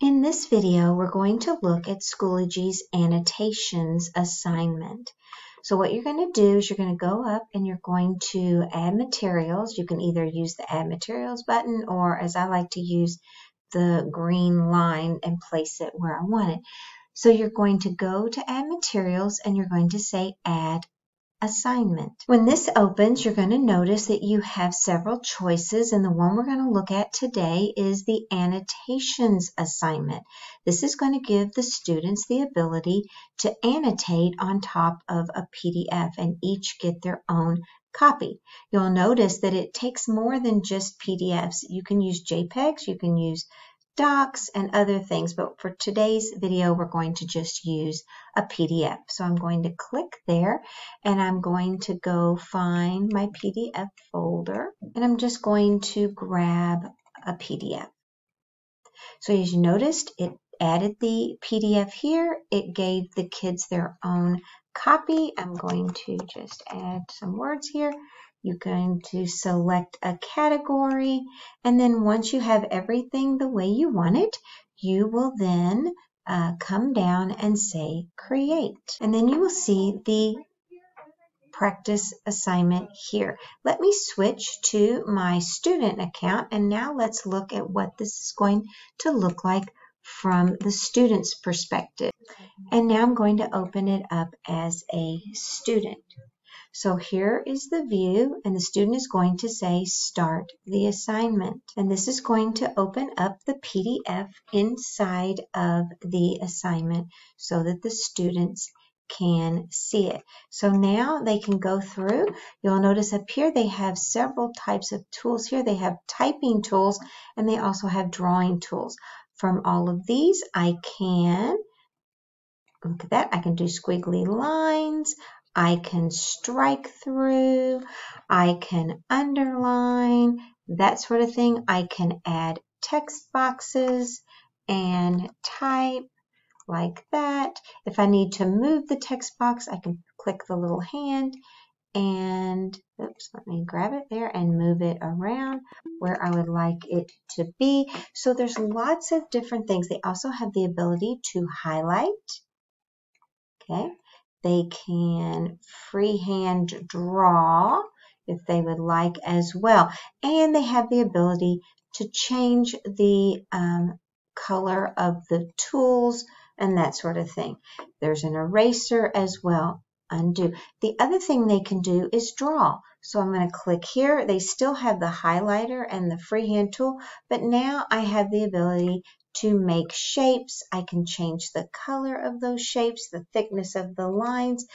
In this video, we're going to look at Schoology's annotations assignment. So what you're going to do is you're going to go up and you're going to add materials. You can either use the add materials button or as I like to use the green line and place it where I want it. So you're going to go to add materials and you're going to say add assignment. When this opens, you're going to notice that you have several choices, and the one we're going to look at today is the annotations assignment. This is going to give the students the ability to annotate on top of a PDF and each get their own copy. You'll notice that it takes more than just PDFs. You can use JPEGs, you can use docs and other things, but for today's video, we're going to just use a PDF. So I'm going to click there and I'm going to go find my PDF folder and I'm just going to grab a PDF. So as you noticed, it added the PDF here. It gave the kids their own copy. I'm going to just add some words here. You're going to select a category, and then once you have everything the way you want it, you will then uh, come down and say create. And then you will see the practice assignment here. Let me switch to my student account and now let's look at what this is going to look like from the student's perspective. And now I'm going to open it up as a student. So here is the view and the student is going to say start the assignment. And this is going to open up the PDF inside of the assignment so that the students can see it. So now they can go through. You'll notice up here they have several types of tools here. They have typing tools and they also have drawing tools. From all of these, I can, look at that, I can do squiggly lines. I can strike through, I can underline, that sort of thing. I can add text boxes and type like that. If I need to move the text box, I can click the little hand and oops, let me grab it there and move it around where I would like it to be. So there's lots of different things. They also have the ability to highlight. Okay, they can freehand draw if they would like as well. And they have the ability to change the um, color of the tools and that sort of thing. There's an eraser as well, undo. The other thing they can do is draw. So I'm going to click here. They still have the highlighter and the freehand tool, but now I have the ability to make shapes. I can change the color of those shapes, the thickness of the lines.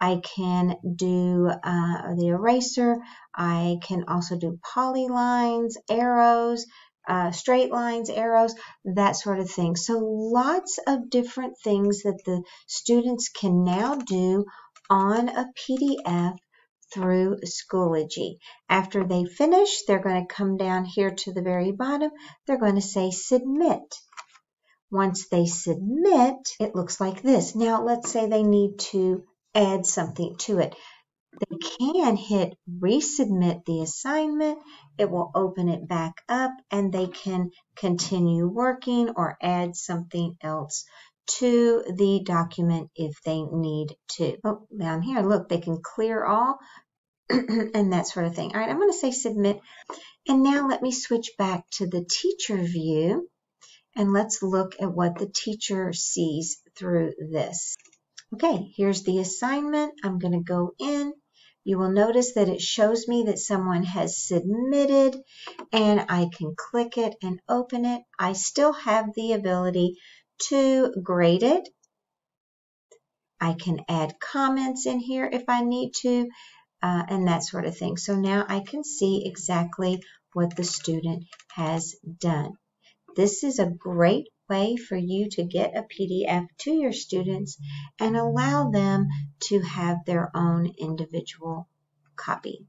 I can do uh, the eraser. I can also do polylines, arrows, uh, straight lines, arrows, that sort of thing. So lots of different things that the students can now do on a PDF through Schoology. After they finish, they're going to come down here to the very bottom. They're going to say submit. Once they submit, it looks like this. Now, let's say they need to add something to it. They can hit resubmit the assignment. It will open it back up and they can continue working or add something else to the document if they need to. Oh, down here, look, they can clear all and that sort of thing. All right, I'm going to say submit. And now let me switch back to the teacher view and let's look at what the teacher sees through this. Okay, here's the assignment. I'm going to go in. You will notice that it shows me that someone has submitted and I can click it and open it. I still have the ability to grade it. I can add comments in here if I need to uh, and that sort of thing. So now I can see exactly what the student has done. This is a great way for you to get a PDF to your students and allow them to have their own individual copy.